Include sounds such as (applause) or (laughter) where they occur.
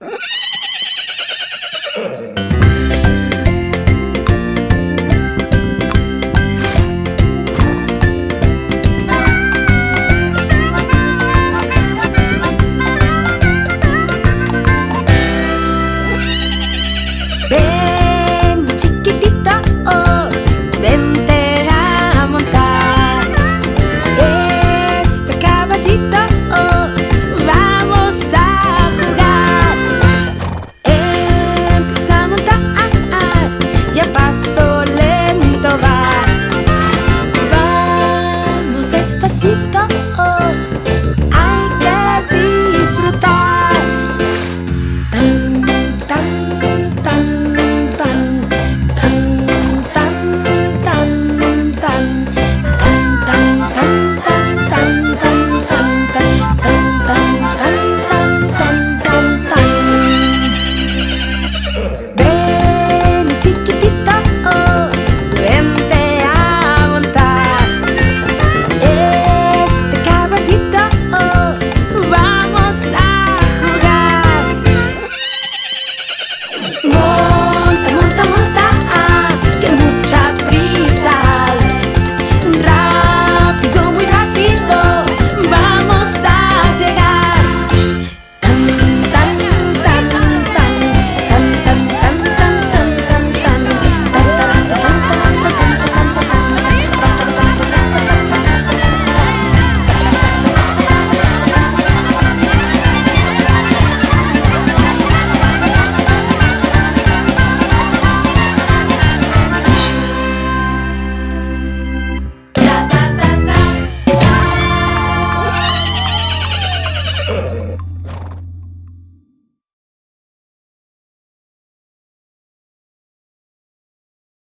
Ha (laughs) visita